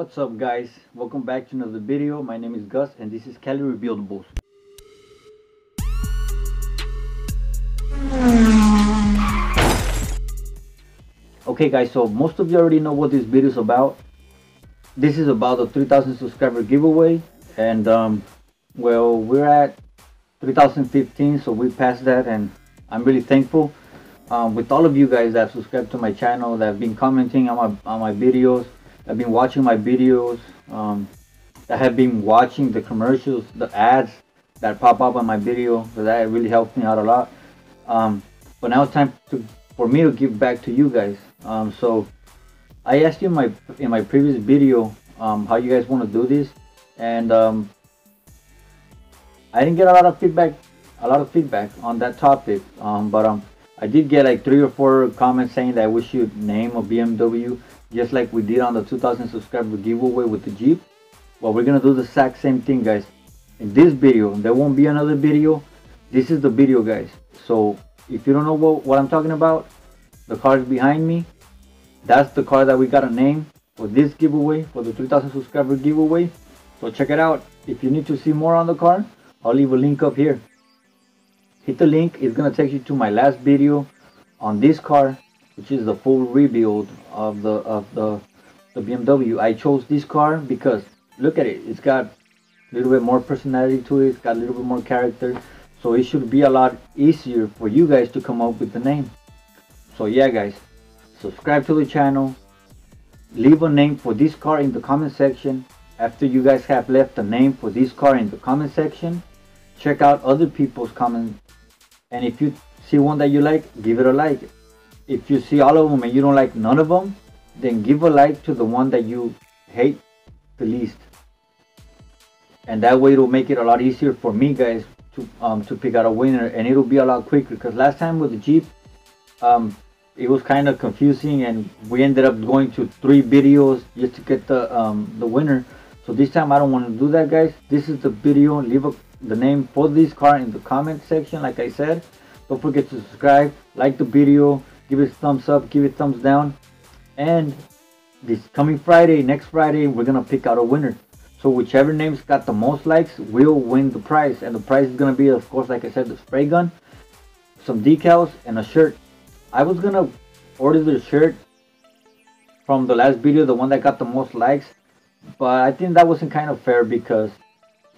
What's up guys? Welcome back to another video. My name is Gus and this is Cali Rebuildables. Okay guys, so most of you already know what this video is about. This is about the 3000 subscriber giveaway and um, well we're at 3015 so we passed that and I'm really thankful um, with all of you guys that subscribe to my channel that have been commenting on my, on my videos have been watching my videos um, have been watching the commercials the ads that pop up on my video so that really helps me out a lot. Um, but now it's time to for me to give back to you guys. Um, so I asked you in my in my previous video um, how you guys want to do this and um, I didn't get a lot of feedback a lot of feedback on that topic um, but I did get like three or four comments saying that we should name a BMW just like we did on the 2000 subscriber giveaway with the Jeep. Well we're gonna do the exact same thing guys. In this video there won't be another video. This is the video guys. So if you don't know what, what I'm talking about the car is behind me. That's the car that we got a name for this giveaway for the 3000 subscriber giveaway. So check it out. If you need to see more on the car I'll leave a link up here. Hit the link. It's gonna take you to my last video on this car which is the full rebuild of the of the the BMW I chose this car because look at it it's got a little bit more personality to it it's got a little bit more character so it should be a lot easier for you guys to come up with the name. So yeah guys subscribe to the channel leave a name for this car in the comment section. After you guys have left a name for this car in the comment section check out other people's comments. And if you see one that you like give it a like if you see all of them and you don't like none of them then give a like to the one that you hate the least. And that way it'll make it a lot easier for me guys to um to pick out a winner and it'll be a lot quicker because last time with the jeep um it was kind of confusing and we ended up going to three videos just to get the um the winner. So this time i don't want to do that guys. This is the video leave a, the name for this car in the comment section like i said. Don't forget to subscribe like the video give it a thumbs up give it thumbs down. And this coming friday next friday we're gonna pick out a winner. So whichever name's got the most likes will win the prize. And the prize is gonna be of course like i said the spray gun some decals and a shirt. I was gonna order the shirt from the last video, the one that got the most likes, but I think that wasn't kind of fair because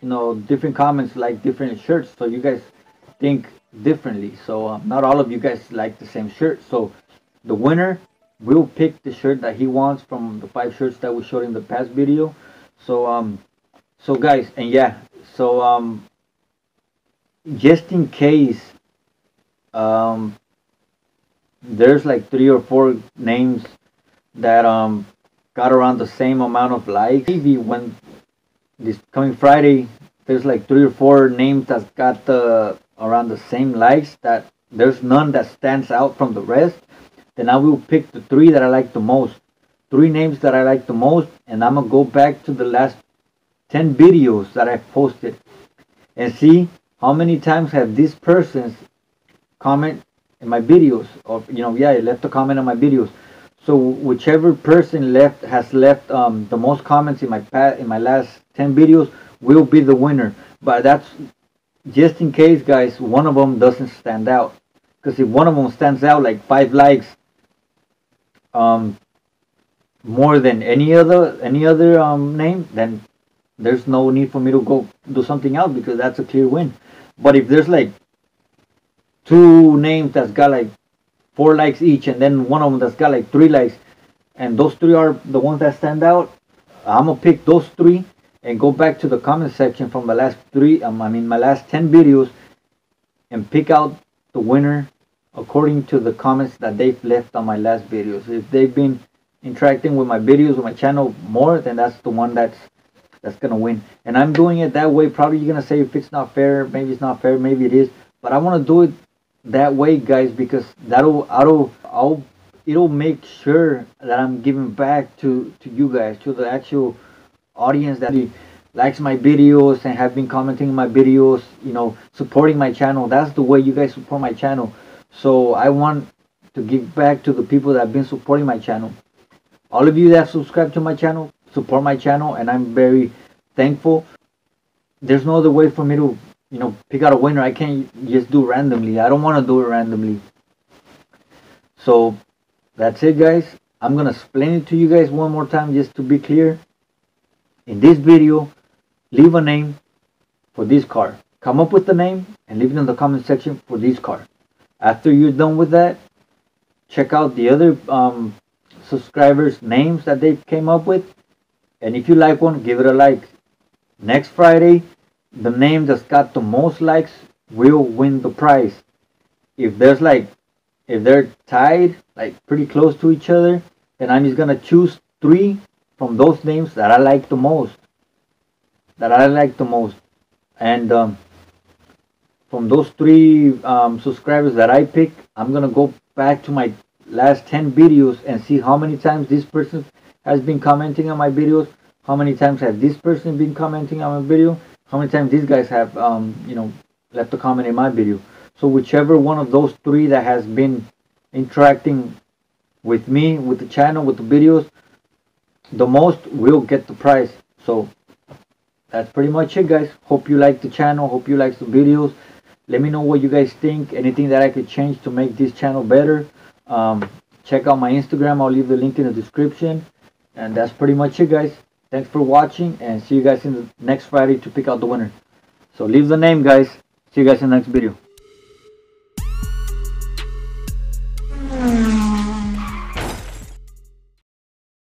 you know different comments like different shirts, so you guys think differently. So um, not all of you guys like the same shirt. So the winner will pick the shirt that he wants from the five shirts that we showed in the past video. So um, so guys, and yeah, so um, just in case um there's like three or four names that um got around the same amount of likes. Maybe when this coming Friday, there's like three or four names that got the around the same likes that there's none that stands out from the rest. Then I will pick the three that I like the most. Three names that I like the most, and I'm gonna go back to the last 10 videos that I posted and see how many times have these persons comment in my videos or you know yeah left a comment on my videos so whichever person left has left um, the most comments in my past in my last 10 videos will be the winner but that's just in case guys one of them doesn't stand out. Because if one of them stands out like five likes um more than any other any other um name then there's no need for me to go do something else because that's a clear win. But if there's like two names that's got like four likes each and then one of them that's got like three likes and those three are the ones that stand out i'm gonna pick those three and go back to the comment section from the last three um, i mean my last 10 videos and pick out the winner according to the comments that they've left on my last videos. If they've been interacting with my videos with my channel more then that's the one that's that's gonna win. And i'm doing it that way. Probably you're gonna say if it's not fair maybe it's not fair maybe it is but i want to do it that way guys because that'll that'll I'll it'll make sure that I'm giving back to to you guys to the actual audience that likes my videos and have been commenting my videos you know supporting my channel that's the way you guys support my channel so I want to give back to the people that have been supporting my channel all of you that subscribe to my channel support my channel and I'm very thankful. There's no other way for me to, you know, pick out a winner. I can't just do randomly. I don't want to do it randomly. So that's it guys. I'm going to explain it to you guys one more time just to be clear. In this video, leave a name for this card. Come up with the name and leave it in the comment section for this card. After you're done with that, check out the other um, subscribers' names that they came up with. And if you like one, give it a like. Next Friday, the name that's got the most likes will win the prize. If there's like, if they're tied, like pretty close to each other, then I'm just gonna choose three from those names that I like the most. That I like the most. And um, from those three um, subscribers that I pick, I'm gonna go back to my last 10 videos and see how many times this person has been commenting on my videos how many times have this person been commenting on my video how many times these guys have um, you know left a comment in my video so whichever one of those three that has been interacting with me with the channel with the videos the most will get the prize. So that's pretty much it guys. Hope you like the channel. Hope you like the videos. Let me know what you guys think. Anything that i could change to make this channel better. Um, check out my instagram. I'll leave the link in the description. And that's pretty much it guys. Thanks for watching and see you guys in the next friday to pick out the winner. So leave the name guys. See you guys in the next video